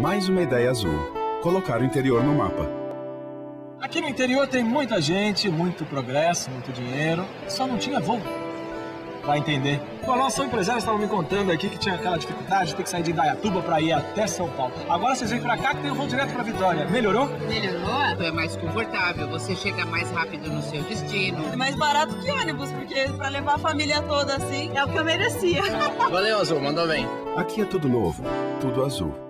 Mais uma ideia azul. Colocar o interior no mapa. Aqui no interior tem muita gente, muito progresso, muito dinheiro. Só não tinha voo. Vai entender. Bom, nosso empresário estava me contando aqui que tinha aquela dificuldade de ter que sair de Indaiatuba para ir até São Paulo. Agora vocês vêm para cá que tem um voo direto para Vitória. Melhorou? Melhorou? É mais confortável, você chega mais rápido no seu destino. É mais barato que ônibus, porque para levar a família toda assim é o que eu merecia. Valeu, Azul, mandou bem. Aqui é tudo novo, tudo azul.